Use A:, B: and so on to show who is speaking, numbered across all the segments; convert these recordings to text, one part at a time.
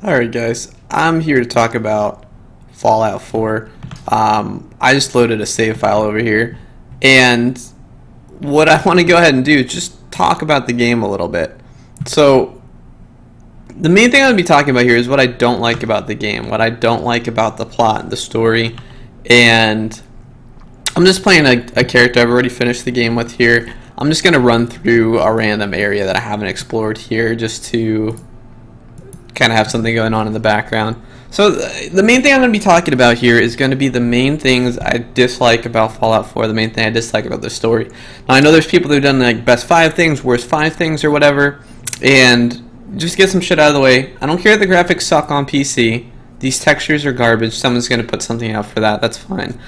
A: Alright guys, I'm here to talk about Fallout 4. Um, I just loaded a save file over here, and what I want to go ahead and do is just talk about the game a little bit. So, the main thing I'm going to be talking about here is what I don't like about the game, what I don't like about the plot, and the story, and I'm just playing a, a character I've already finished the game with here. I'm just going to run through a random area that I haven't explored here just to kind of have something going on in the background. So uh, the main thing I'm going to be talking about here is going to be the main things I dislike about Fallout 4, the main thing I dislike about the story. Now I know there's people who've done like best five things, worst five things, or whatever, and just get some shit out of the way. I don't care if the graphics suck on PC. These textures are garbage. Someone's going to put something out for that. That's fine.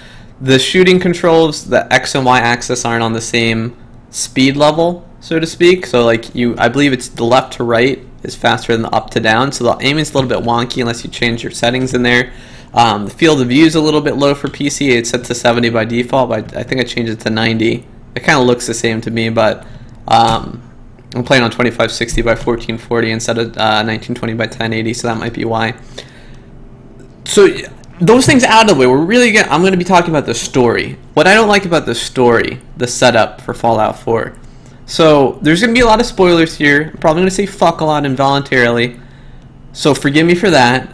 A: The shooting controls, the X and Y axis aren't on the same speed level, so to speak. So like you, I believe it's the left to right is faster than the up to down. So the aiming's a little bit wonky unless you change your settings in there. Um, the field of view is a little bit low for PC. It's set to 70 by default, but I think I changed it to 90. It kind of looks the same to me, but um, I'm playing on 2560 by 1440 instead of uh, 1920 by 1080, so that might be why. So those things out of the way, we're really gonna, I'm going to be talking about the story. What I don't like about the story, the setup for Fallout 4. So there's going to be a lot of spoilers here. I'm probably going to say fuck a lot involuntarily. So forgive me for that.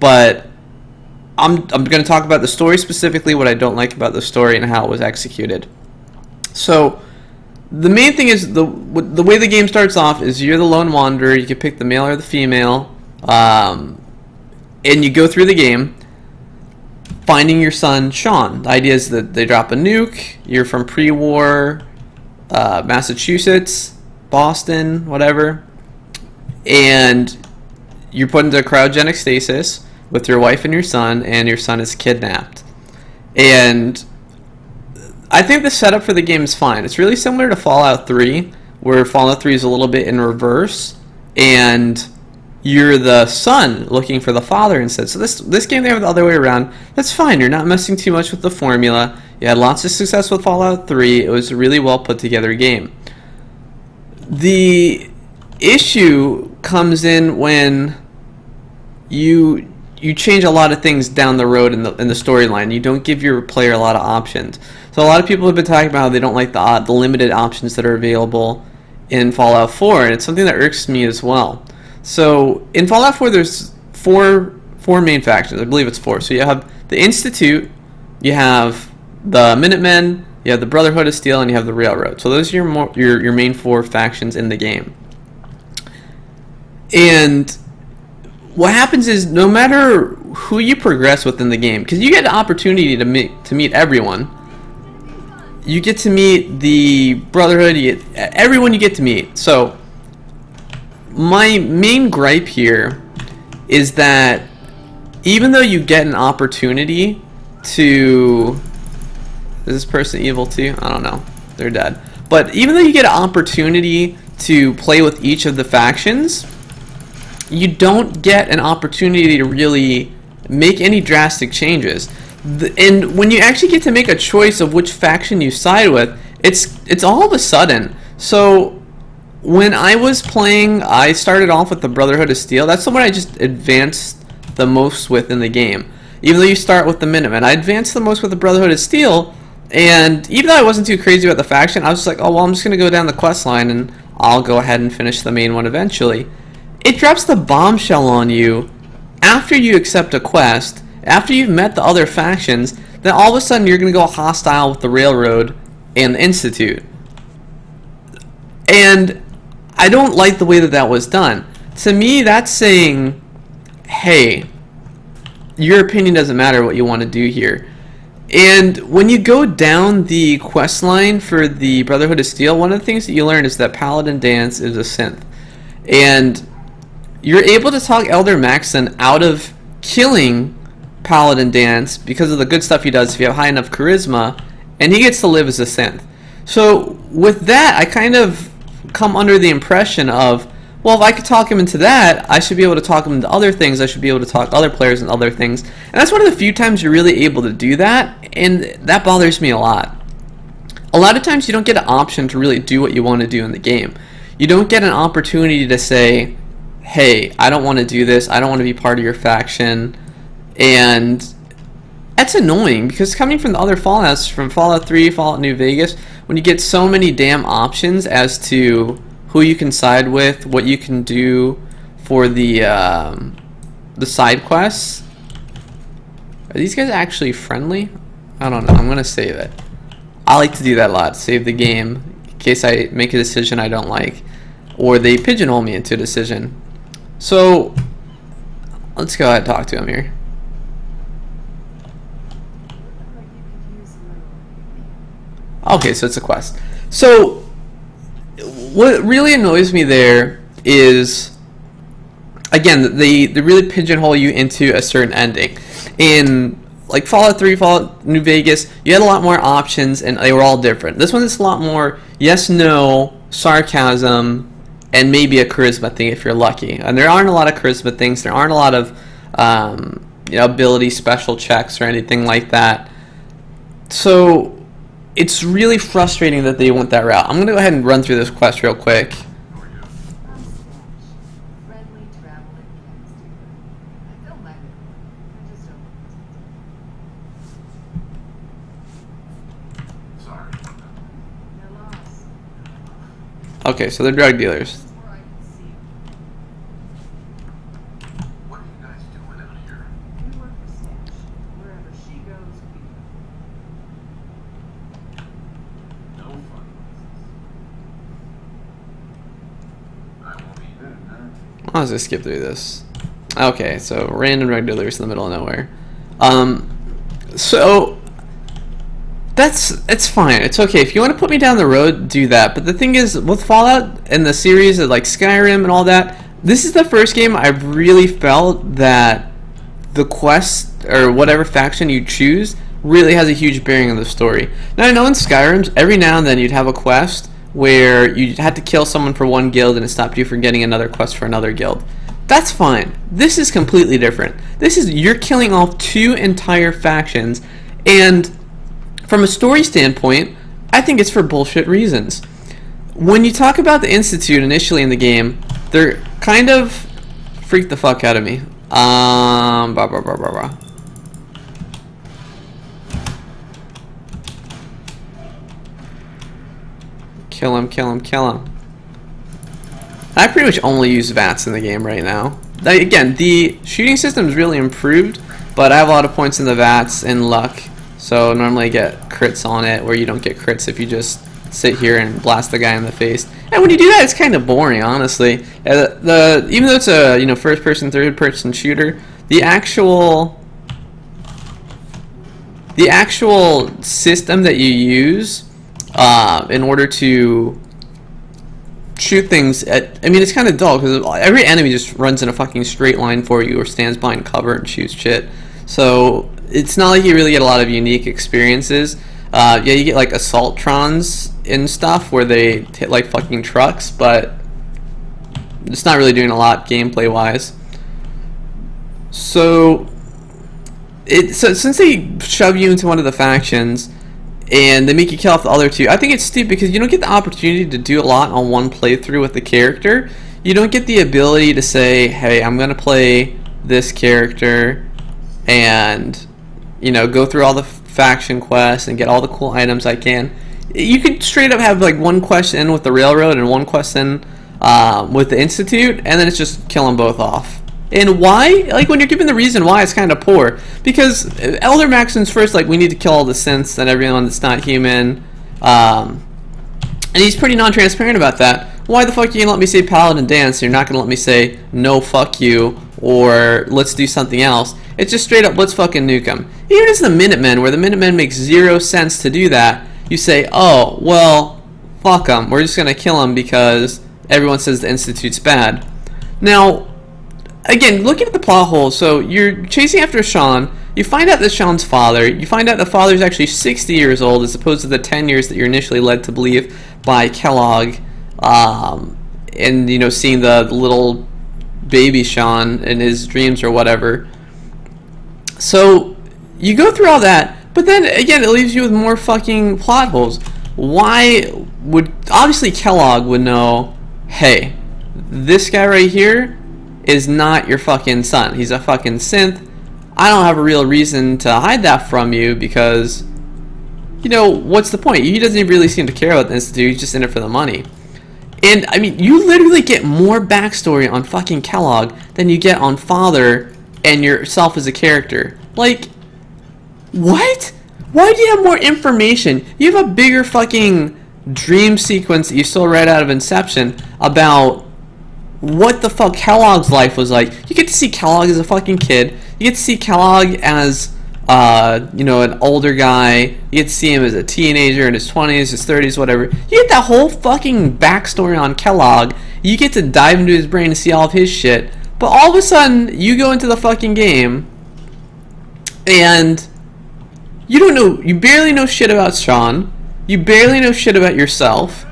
A: But I'm, I'm going to talk about the story specifically, what I don't like about the story, and how it was executed. So the main thing is the the way the game starts off is you're the lone wanderer. You can pick the male or the female, um, and you go through the game finding your son Sean. The idea is that they drop a nuke. You're from pre-war uh, Massachusetts, Boston, whatever, and you're put into cryogenic stasis with your wife and your son, and your son is kidnapped. And I think the setup for the game is fine. It's really similar to Fallout 3, where Fallout 3 is a little bit in reverse, and you're the son looking for the father instead. So this this game they have the other way around. That's fine. You're not messing too much with the formula. You had lots of success with Fallout 3. It was a really well put together game. The issue comes in when you you change a lot of things down the road in the in the storyline. You don't give your player a lot of options. So a lot of people have been talking about how they don't like the the limited options that are available in Fallout 4, and it's something that irks me as well. So in Fallout 4, there's four four main factions. I believe it's four. So you have the Institute, you have the Minutemen, you have the Brotherhood of Steel, and you have the Railroad. So those are your more, your your main four factions in the game. And what happens is no matter who you progress within the game, because you get an opportunity to meet to meet everyone. You get to meet the Brotherhood. You get, everyone you get to meet. So my main gripe here is that even though you get an opportunity to is this person evil too? I don't know. They're dead. But even though you get an opportunity to play with each of the factions, you don't get an opportunity to really make any drastic changes. And when you actually get to make a choice of which faction you side with, it's it's all of a sudden. So when I was playing, I started off with the Brotherhood of Steel. That's the one I just advanced the most with in the game. Even though you start with the Minutemen, I advanced the most with the Brotherhood of Steel. And even though I wasn't too crazy about the faction, I was just like, oh, well, I'm just going to go down the quest line and I'll go ahead and finish the main one eventually. It drops the bombshell on you after you accept a quest, after you've met the other factions, then all of a sudden you're going to go hostile with the Railroad and the Institute. And I don't like the way that that was done. To me, that's saying, hey, your opinion doesn't matter what you want to do here. And when you go down the quest line for the Brotherhood of Steel, one of the things that you learn is that Paladin Danse is a synth. And you're able to talk Elder Maxson out of killing Paladin Danse because of the good stuff he does if you have high enough charisma, and he gets to live as a synth. So with that, I kind of come under the impression of, well, if I could talk him into that, I should be able to talk him into other things. I should be able to talk other players and other things. And that's one of the few times you're really able to do that, and that bothers me a lot. A lot of times you don't get an option to really do what you want to do in the game. You don't get an opportunity to say, hey, I don't want to do this. I don't want to be part of your faction. And that's annoying because coming from the other Fallouts, from Fallout 3, Fallout New Vegas, when you get so many damn options as to who you can side with, what you can do for the um, the side quests. Are these guys actually friendly? I don't know. I'm gonna save it. I like to do that a lot. Save the game in case I make a decision I don't like, or they pigeonhole me into a decision. So let's go ahead and talk to him here. Okay, so it's a quest. So what really annoys me there is again they they really pigeonhole you into a certain ending. In like Fallout 3, Fallout New Vegas, you had a lot more options and they were all different. This one is a lot more yes, no, sarcasm, and maybe a charisma thing if you're lucky. And there aren't a lot of charisma things. There aren't a lot of um, you know ability special checks or anything like that. So it's really frustrating that they went that route. I'm gonna go ahead and run through this quest real quick. Okay, so they're drug dealers. I'll just skip through this. Okay, so random dealers in the middle of nowhere. Um, so that's it's fine. It's okay if you want to put me down the road, do that. But the thing is, with Fallout and the series of like Skyrim and all that, this is the first game I've really felt that the quest or whatever faction you choose really has a huge bearing on the story. Now I know in Skyrim, every now and then you'd have a quest where you had to kill someone for one guild and it stopped you from getting another quest for another guild. That's fine. This is completely different. This is you're killing off two entire factions and from a story standpoint, I think it's for bullshit reasons. When you talk about the Institute initially in the game, they're kind of freaked the fuck out of me. Um, blah, blah, blah, blah, blah. Kill him, kill him, kill him. I pretty much only use VATS in the game right now. Again, the shooting system is really improved, but I have a lot of points in the VATS and luck so normally you get crits on it where you don't get crits if you just sit here and blast the guy in the face. And when you do that, it's kind of boring, honestly. Uh, the even though it's a you know first person, third person shooter, the actual the actual system that you use uh, in order to shoot things at I mean it's kind of dull because every enemy just runs in a fucking straight line for you or stands behind cover and shoots shit. So it's not like you really get a lot of unique experiences. Uh, yeah, you get like Assaultrons and stuff where they hit like fucking trucks, but it's not really doing a lot gameplay wise. So, it so since they shove you into one of the factions and they make you kill off the other two, I think it's stupid because you don't get the opportunity to do a lot on one playthrough with the character. You don't get the ability to say, "Hey, I'm gonna play this character," and you know, go through all the faction quests and get all the cool items I can. You could straight up have like one quest in with the railroad and one quest in um, with the institute, and then it's just kill them both off. And why? Like when you're given the reason why, it's kind of poor because Elder Maxson's first like we need to kill all the synths and everyone that's not human, um, and he's pretty non-transparent about that. Why the fuck are you gonna let me say Paladin Danse? You're not gonna let me say no, fuck you, or let's do something else. It's just straight up, let's fucking nuke them. Even as the Minutemen, where the Minutemen makes zero sense to do that, you say, oh, well, fuck them. We're just going to kill them because everyone says the Institute's bad. Now, again, looking at the plot hole, so you're chasing after Sean. You find out that Sean's father. You find out the father's actually 60 years old as opposed to the 10 years that you're initially led to believe by Kellogg. Um, and, you know, seeing the little baby Sean in his dreams or whatever. So you go through all that, but then again, it leaves you with more fucking plot holes. Why would obviously Kellogg would know? Hey, this guy right here is not your fucking son. He's a fucking synth. I don't have a real reason to hide that from you because, you know, what's the point? He doesn't really seem to care about the Institute. He's just in it for the money. And, I mean, you literally get more backstory on fucking Kellogg than you get on Father and yourself as a character. Like, what? Why do you have more information? You have a bigger fucking dream sequence that you stole right out of Inception about what the fuck Kellogg's life was like. You get to see Kellogg as a fucking kid. You get to see Kellogg as, uh, you know, an older guy. You get to see him as a teenager in his 20s, his 30s, whatever. You get that whole fucking backstory on Kellogg. You get to dive into his brain and see all of his shit. But all of a sudden, you go into the fucking game and you don't know, you barely know shit about Sean. You barely know shit about yourself.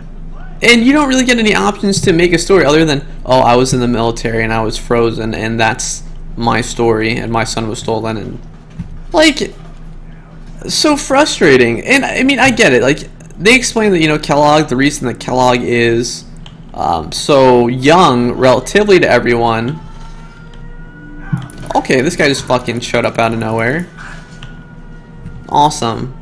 A: And you don't really get any options to make a story other than, oh, I was in the military and I was frozen and that's my story and my son was stolen and like so frustrating. And I mean, I get it. Like they explain that, you know, Kellogg, the reason that Kellogg is um, so young relatively to everyone. Okay, this guy just fucking showed up out of nowhere. Awesome.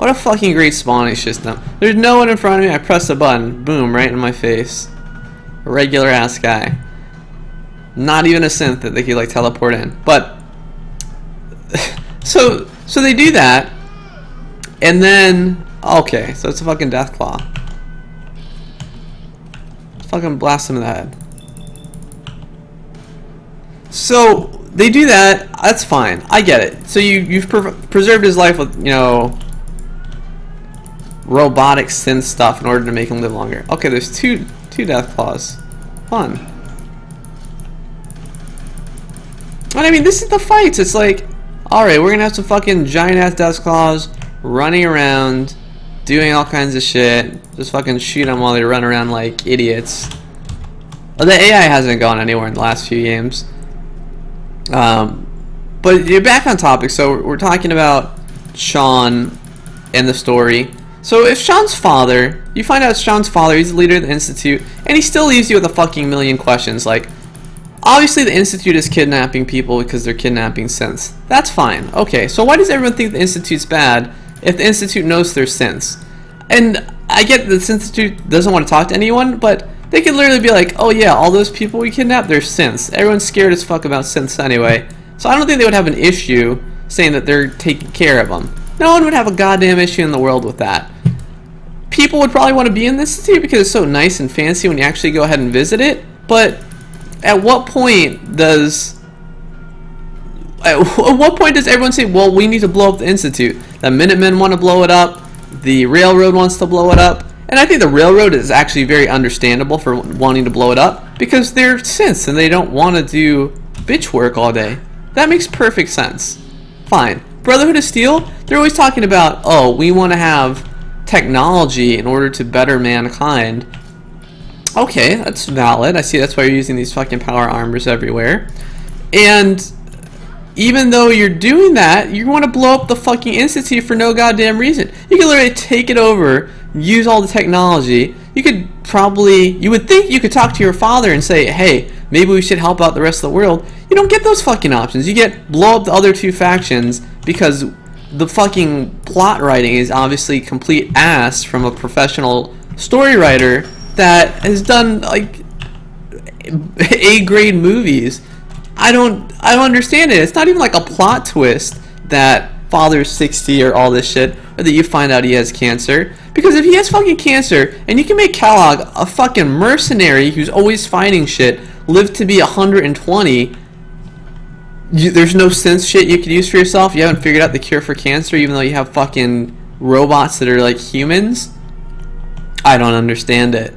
A: What a fucking great spawning system. There's no one in front of me, I press a button, boom, right in my face. A regular ass guy. Not even a synth that they could like teleport in. But so so they do that and then okay, so it's a fucking Deathclaw. fucking blast him in the head. So they do that. That's fine. I get it. So you you've pre preserved his life with you know robotic synth stuff in order to make him live longer. Okay, there's two two Deathclaws. Fun. And I mean, this is the fights. It's like, alright, we're gonna have some fucking giant ass Deathclaws running around, doing all kinds of shit. Just fucking shoot them while they run around like idiots. Well, the AI hasn't gone anywhere in the last few games. Um, but you're back on topic. So we're talking about Sean and the story. So if Sean's father, you find out Sean's father, he's the leader of the Institute, and he still leaves you with a fucking million questions, like, obviously the Institute is kidnapping people because they're kidnapping synths. That's fine. Okay, so why does everyone think the Institute's bad if the Institute knows they're synths? And I get the Institute doesn't want to talk to anyone, but they could literally be like, oh yeah, all those people we kidnapped, they're synths. Everyone's scared as fuck about synths anyway. So I don't think they would have an issue saying that they're taking care of them. No one would have a goddamn issue in the world with that. People would probably want to be in this city because it's so nice and fancy when you actually go ahead and visit it, but at what point does at what point does everyone say, well, we need to blow up the Institute? The Minutemen want to blow it up, the Railroad wants to blow it up, and I think the Railroad is actually very understandable for wanting to blow it up because they're synths and they don't want to do bitch work all day. That makes perfect sense. Fine. Brotherhood of Steel, they're always talking about, oh, we want to have technology in order to better mankind. Okay, that's valid. I see that's why you're using these fucking power armors everywhere. And even though you're doing that, you want to blow up the fucking institute for no goddamn reason. You can literally take it over, use all the technology. You could probably, you would think you could talk to your father and say, hey, maybe we should help out the rest of the world. You don't get those fucking options. You get blow up the other two factions because the fucking plot writing is obviously complete ass from a professional story writer that has done like A grade movies. I don't I don't understand it. It's not even like a plot twist that father's 60 or all this shit, or that you find out he has cancer. Because if he has fucking cancer, and you can make Kellogg a fucking mercenary who's always fighting shit, live to be 120, you, there's no sense shit you could use for yourself. You haven't figured out the cure for cancer, even though you have fucking robots that are like humans. I don't understand it.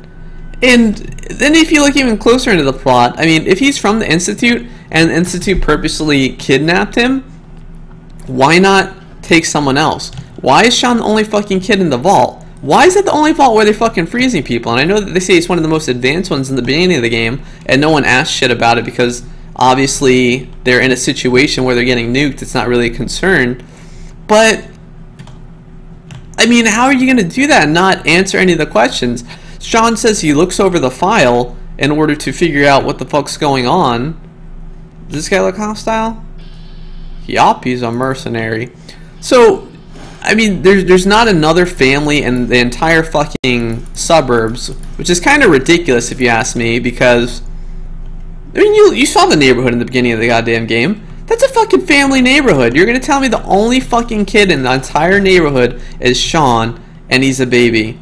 A: And then if you look even closer into the plot, I mean, if he's from the Institute and the Institute purposely kidnapped him, why not take someone else? Why is Sean the only fucking kid in the vault? Why is that the only vault where they're fucking freezing people? And I know that they say it's one of the most advanced ones in the beginning of the game, and no one asked shit about it because obviously they're in a situation where they're getting nuked. It's not really a concern. But, I mean, how are you going to do that and not answer any of the questions? Sean says he looks over the file in order to figure out what the fuck's going on. Does this guy look hostile? Yup, he's a mercenary. So, I mean, there's there's not another family in the entire fucking suburbs, which is kind of ridiculous if you ask me, because I mean, you you saw the neighborhood in the beginning of the goddamn game. That's a fucking family neighborhood. You're gonna tell me the only fucking kid in the entire neighborhood is Sean, and he's a baby.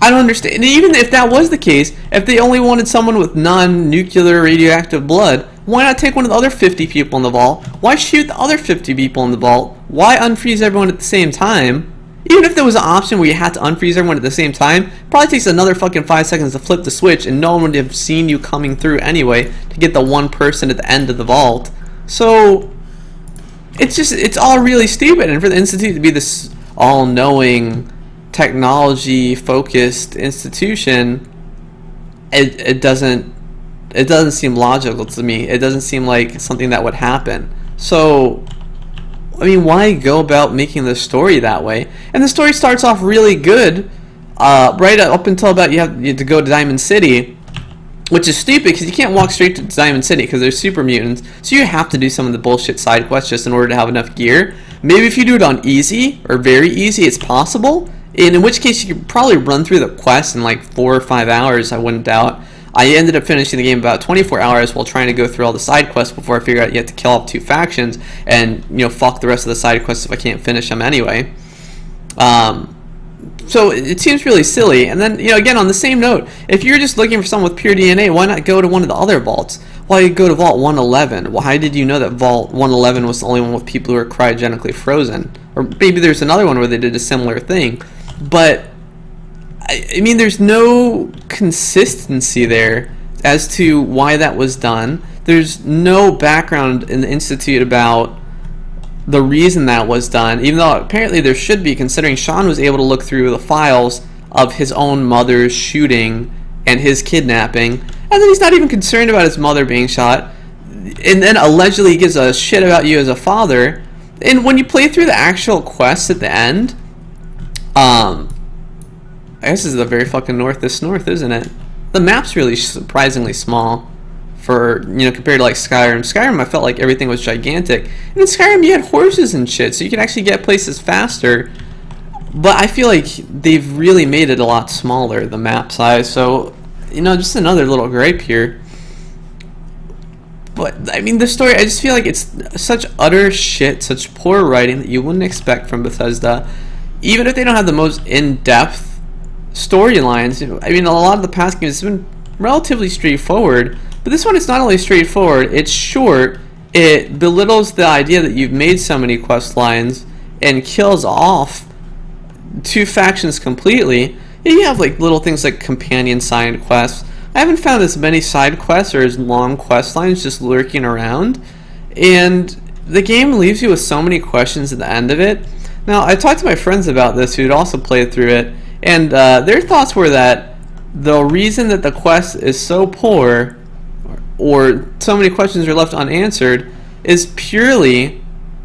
A: I don't understand. And even if that was the case, if they only wanted someone with non-nuclear radioactive blood, why not take one of the other 50 people in the vault? Why shoot the other 50 people in the vault? Why unfreeze everyone at the same time? Even if there was an option where you had to unfreeze everyone at the same time, probably takes another fucking 5 seconds to flip the switch and no one would have seen you coming through anyway to get the one person at the end of the vault. So, it's just, it's all really stupid. And for the Institute to be this all-knowing technology focused institution, it, it doesn't it doesn't seem logical to me. It doesn't seem like something that would happen. So I mean, why go about making the story that way? And the story starts off really good, uh, right up until about you have, you have to go to Diamond City, which is stupid because you can't walk straight to Diamond City because there's super mutants. So you have to do some of the bullshit side quests just in order to have enough gear. Maybe if you do it on easy or very easy, it's possible. And in which case, you could probably run through the quest in like four or five hours, I wouldn't doubt. I ended up finishing the game about 24 hours while trying to go through all the side quests before I figured out you have to kill off two factions and, you know, fuck the rest of the side quests if I can't finish them anyway. Um, so it seems really silly. And then, you know, again, on the same note, if you're just looking for someone with pure DNA, why not go to one of the other vaults? Why go to Vault 111? Why did you know that Vault 111 was the only one with people who are cryogenically frozen? Or maybe there's another one where they did a similar thing. But I, I mean, there's no consistency there as to why that was done. There's no background in the institute about the reason that was done, even though apparently there should be, considering Sean was able to look through the files of his own mother's shooting and his kidnapping, and then he's not even concerned about his mother being shot, and then allegedly gives a shit about you as a father. And when you play through the actual quest at the end, um, I guess this is the very fucking northest north, isn't it? The map's really surprisingly small for, you know, compared to like Skyrim. Skyrim, I felt like everything was gigantic. And in Skyrim, you had horses and shit, so you could actually get places faster. But I feel like they've really made it a lot smaller, the map size. So, you know, just another little gripe here. But, I mean, the story, I just feel like it's such utter shit, such poor writing that you wouldn't expect from Bethesda. Even if they don't have the most in-depth storylines. I mean, a lot of the past games have been relatively straightforward, but this one is not only straightforward, it's short, it belittles the idea that you've made so many quest lines and kills off two factions completely. You have like little things like companion side quests. I haven't found as many side quests or as long quest lines just lurking around. And the game leaves you with so many questions at the end of it. Now, I talked to my friends about this who'd also played through it, and uh, their thoughts were that the reason that the quest is so poor, or so many questions are left unanswered, is purely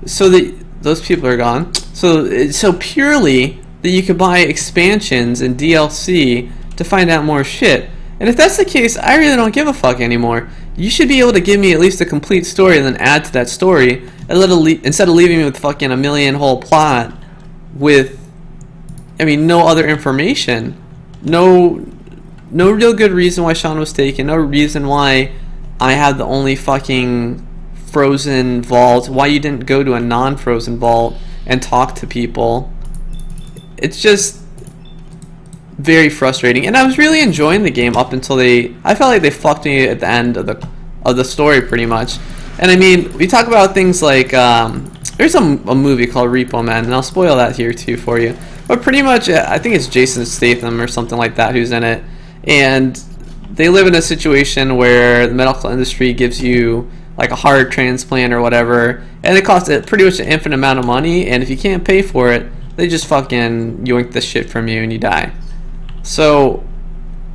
A: so that those people are gone. So so purely that you could buy expansions and DLC to find out more shit. And if that's the case, I really don't give a fuck anymore. You should be able to give me at least a complete story and then add to that story, instead of leaving me with fucking a million whole plot with I mean, no other information. No, no real good reason why Sean was taken. No reason why I had the only fucking frozen vault. Why you didn't go to a non-frozen vault and talk to people. It's just very frustrating. And I was really enjoying the game up until they. I felt like they fucked me at the end of the of the story pretty much. And I mean, we talk about things like um, there's a, a movie called Repo Man, and I'll spoil that here too for you. But pretty much, uh, I think it's Jason Statham or something like that who's in it, and they live in a situation where the medical industry gives you like a heart transplant or whatever, and it costs pretty much an infinite amount of money, and if you can't pay for it, they just fucking yoink the shit from you and you die. So,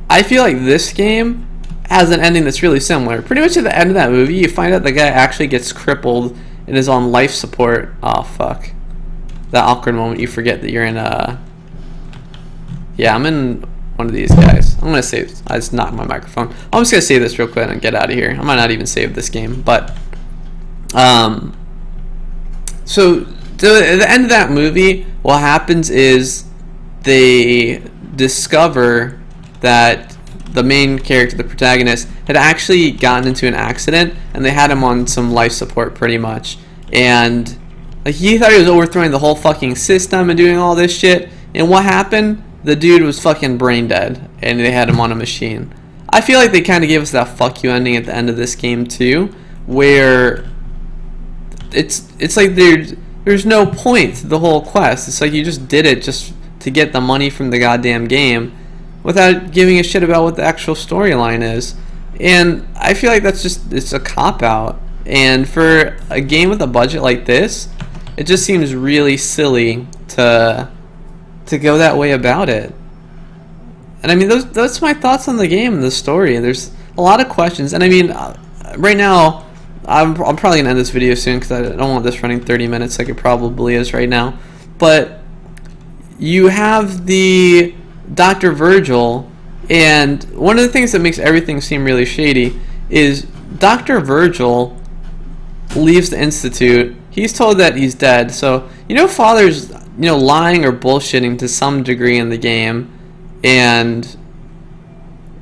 A: I feel like this game has an ending that's really similar. Pretty much at the end of that movie, you find out the guy actually gets crippled and is on life support. Oh fuck that awkward moment you forget that you're in a. Yeah, I'm in one of these guys. I'm gonna save. I just knocked my microphone. I'm just gonna save this real quick and get out of here. I might not even save this game, but um. So at the end of that movie, what happens is they discover that the main character, the protagonist, had actually gotten into an accident and they had him on some life support pretty much. And like he thought he was overthrowing the whole fucking system and doing all this shit. And what happened? The dude was fucking brain dead and they had him on a machine. I feel like they kind of gave us that fuck you ending at the end of this game too, where it's it's like there's there's no point to the whole quest. It's like you just did it just to get the money from the goddamn game without giving a shit about what the actual storyline is. And I feel like that's just it's a cop out. And for a game with a budget like this, it just seems really silly to to go that way about it. And I mean, those that's my thoughts on the game and the story. There's a lot of questions, and I mean, uh, right now, I'm, I'm probably gonna end this video soon because I don't want this running 30 minutes like it probably is right now. But you have the Dr. Virgil, and one of the things that makes everything seem really shady is Dr. Virgil leaves the institute. He's told that he's dead. So you know, Father's you know lying or bullshitting to some degree in the game, and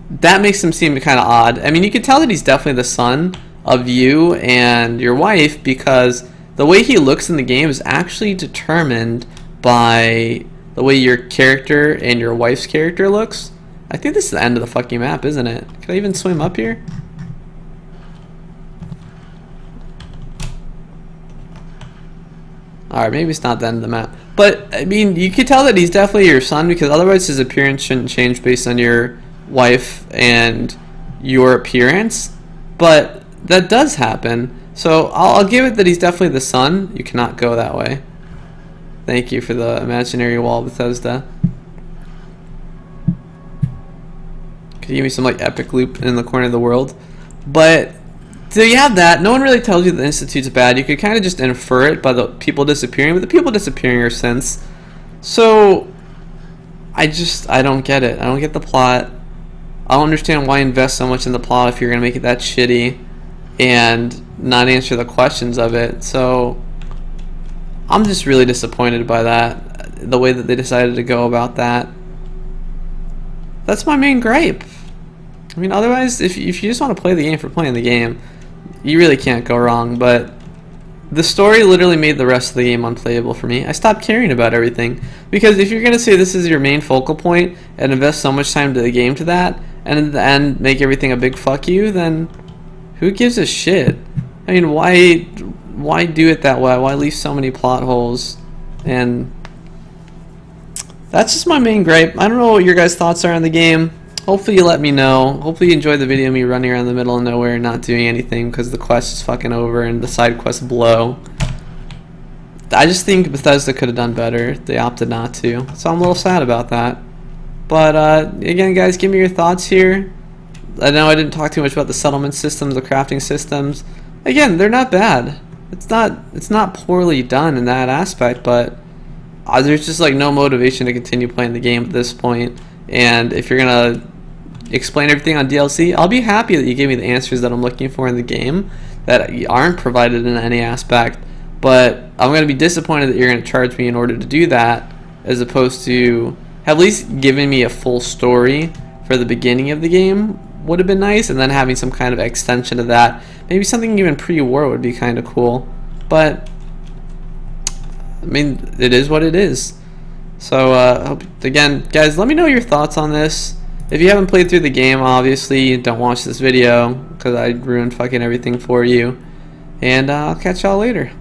A: that makes him seem kind of odd. I mean, you can tell that he's definitely the son of you and your wife because the way he looks in the game is actually determined by the way your character and your wife's character looks. I think this is the end of the fucking map, isn't it? Can I even swim up here? Alright, maybe it's not the end of the map. But, I mean, you could tell that he's definitely your son because otherwise his appearance shouldn't change based on your wife and your appearance. But that does happen. So I'll, I'll give it that he's definitely the son. You cannot go that way. Thank you for the imaginary wall, Bethesda. Could you give me some like epic loop in the corner of the world? But so you have that. No one really tells you the institute's bad. You could kind of just infer it by the people disappearing, but the people disappearing are synths. So I just I don't get it. I don't get the plot. I don't understand why invest so much in the plot if you're gonna make it that shitty and not answer the questions of it. So I'm just really disappointed by that. The way that they decided to go about that. That's my main gripe. I mean, otherwise, if, if you just want to play the game for playing the game, you really can't go wrong, but the story literally made the rest of the game unplayable for me. I stopped caring about everything because if you're going to say this is your main focal point and invest so much time to the game to that and in the end make everything a big fuck you, then who gives a shit? I mean, why why do it that way? Why leave so many plot holes? And that's just my main gripe. I don't know what your guys' thoughts are on the game hopefully you let me know. Hopefully you enjoyed the video of me running around the middle of nowhere and not doing anything because the quest is fucking over and the side quests blow. I just think Bethesda could have done better. They opted not to. So I'm a little sad about that. But uh, again, guys, give me your thoughts here. I know I didn't talk too much about the settlement systems, the crafting systems. Again, they're not bad. It's not it's not poorly done in that aspect, but uh, there's just like no motivation to continue playing the game at this point. And if you're gonna explain everything on DLC, I'll be happy that you gave me the answers that I'm looking for in the game that aren't provided in any aspect. But I'm going to be disappointed that you're going to charge me in order to do that, as opposed to at least giving me a full story for the beginning of the game would have been nice, and then having some kind of extension of that. Maybe something even pre-war would be kind of cool. But I mean, it is what it is. So uh, again, guys, let me know your thoughts on this. If you haven't played through the game, obviously, don't watch this video because I ruined fucking everything for you. And uh, I'll catch y'all later.